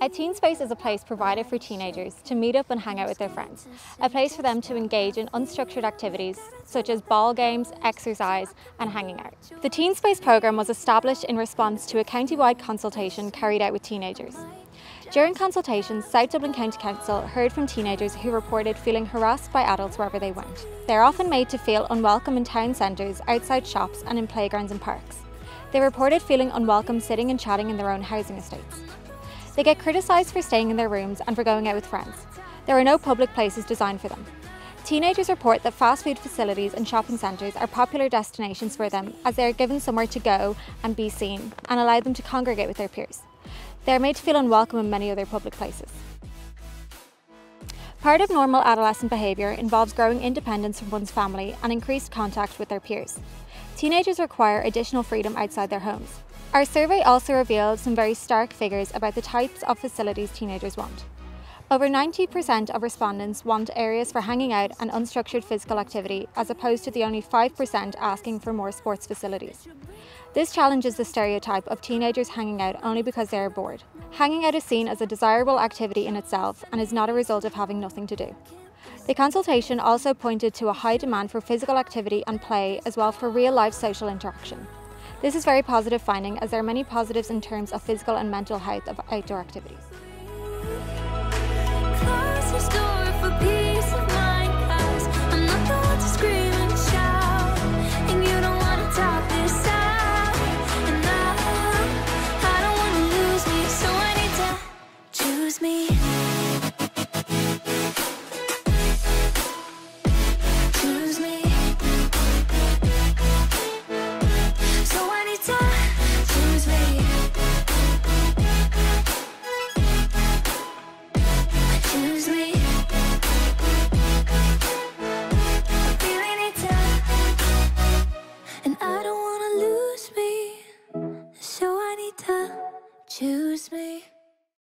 A teen space is a place provided for teenagers to meet up and hang out with their friends. A place for them to engage in unstructured activities such as ball games, exercise and hanging out. The Teen Space programme was established in response to a county-wide consultation carried out with teenagers. During consultations, South Dublin County Council heard from teenagers who reported feeling harassed by adults wherever they went. They are often made to feel unwelcome in town centres, outside shops and in playgrounds and parks. They reported feeling unwelcome sitting and chatting in their own housing estates. They get criticised for staying in their rooms and for going out with friends. There are no public places designed for them. Teenagers report that fast food facilities and shopping centres are popular destinations for them as they are given somewhere to go and be seen and allow them to congregate with their peers. They are made to feel unwelcome in many other public places. Part of normal adolescent behaviour involves growing independence from one's family and increased contact with their peers. Teenagers require additional freedom outside their homes. Our survey also revealed some very stark figures about the types of facilities teenagers want. Over 90% of respondents want areas for hanging out and unstructured physical activity, as opposed to the only 5% asking for more sports facilities. This challenges the stereotype of teenagers hanging out only because they are bored. Hanging out is seen as a desirable activity in itself and is not a result of having nothing to do. The consultation also pointed to a high demand for physical activity and play as well for real life social interaction. This is very positive finding as there are many positives in terms of physical and mental health of outdoor activities.